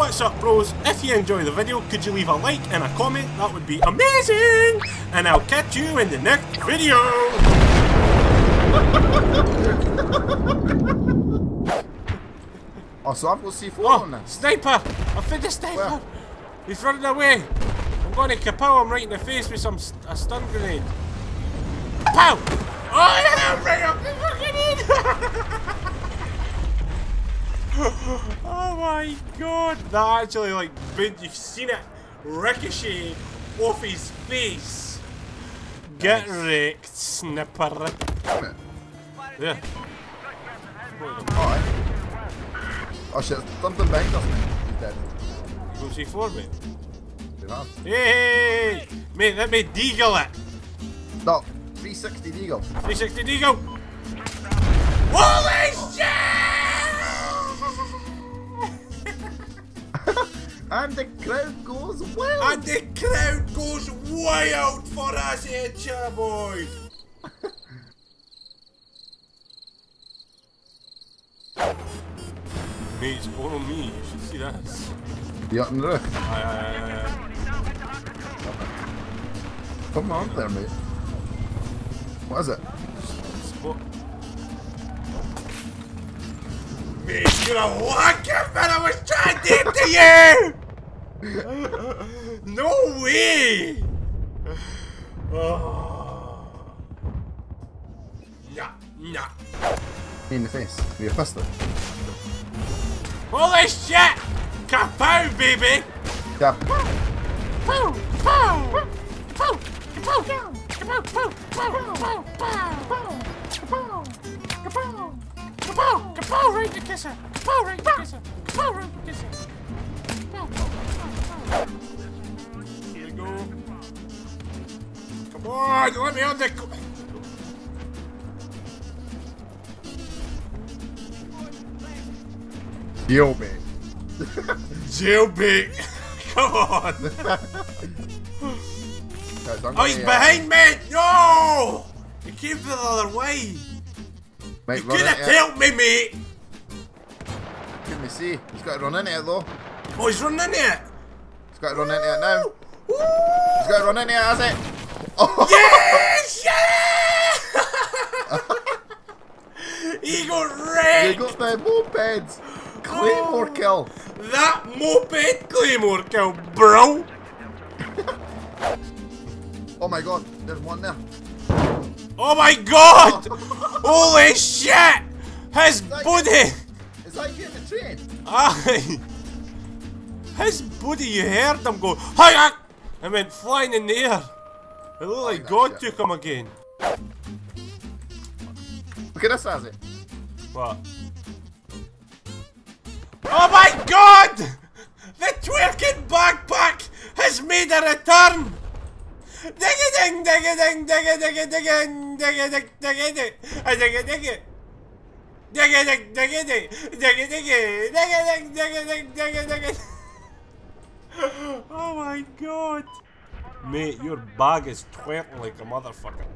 what's up bros? If you enjoy the video, could you leave a like and a comment? That would be amazing! And I'll catch you in the next video! Oh, so I've got C4 Oh, on this. sniper! I found the sniper! Where? He's running away! I'm going to kapow him right in the face with some st a stun grenade. Pow! Oh, yeah, right up the fucking head! oh my god! That actually, like, been, you've seen it ricochet off his face. Get Nice. wrecked, snipper. Damn it. Yeah. Alright. Oh shit, something behind us, mate. He's dead. Go see for me. They have. Hey! Mate, let me deagle it! No, 360 Deagle. 360 Deagle! Holy shit! And the crowd goes wild. And the crowd goes wild for us eh, here, boys! Mate, it's born me. You should see this. You up in the roof? Aye, aye, Come on there, mate. What is it? Spot. Mate, you're a wanker, man! I was trying to do to you! No way! Oh. Nah, nah. In the face. With your pistol. Holy shit! Kapow, baby! Yeah. Pow! Pow! Pow! Kapow! Kapow! Pow! Pow! Pow! Pow! Kapow! Kapow! Kapow! Kapow! Right to kisser! Kapow! Right to kisser! Kapow! Right to kisser! Pow! Here we go. Come on! Let me on the... mate. Jailbait! Come on! Oh, he's behind me! No! He came from the other way! Mate, You could have helped me, mate! Let me see. He's got to run in it, though. Oh, he's running into it! He's got to run into it now. Woo! He's got to run into it, has it? Oh, Yes! Yeah! he got you wrecked! got the mopeds. Claymore Oh. kill. That moped claymore kill, bro! Oh my god, there's one there. Oh my god! Holy shit! His body! Is that you in the train? Aye! His body, you heard him go, Hi! I went flying in the air. It looked like God shit. took him again. Look at this, has it? What? Oh my god! The twerking backpack has made a return! Dig a ding, dig a ding, dig a dig a dig a dig a dig dig a dig a dig a dig a dig a dig dig a dig god! Mate, your bag is twerking like a motherfucker.